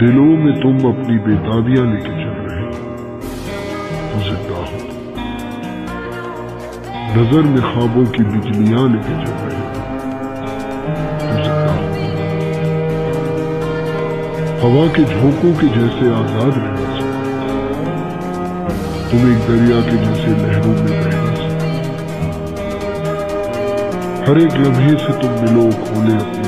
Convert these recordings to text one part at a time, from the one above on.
دلوں میں تم اپنی بےتابیاں لے کے چل رہے ہو۔ زندہ ہو۔ نظر میں خوابوں کی بجلیاں لے کے چل رہے ہو۔ زندہ ہو۔ ہوا کے جھونکوں کے جیسے آزاد رہنا سکو تم ایک دریا کے جیسے لہروں میں بہنا سکو ہر ایک لمحے سے تم ملو کھولے اپنی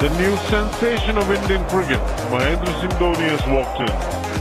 The new sensation of Indian cricket, Mahendra Singh Dhoni has walked in.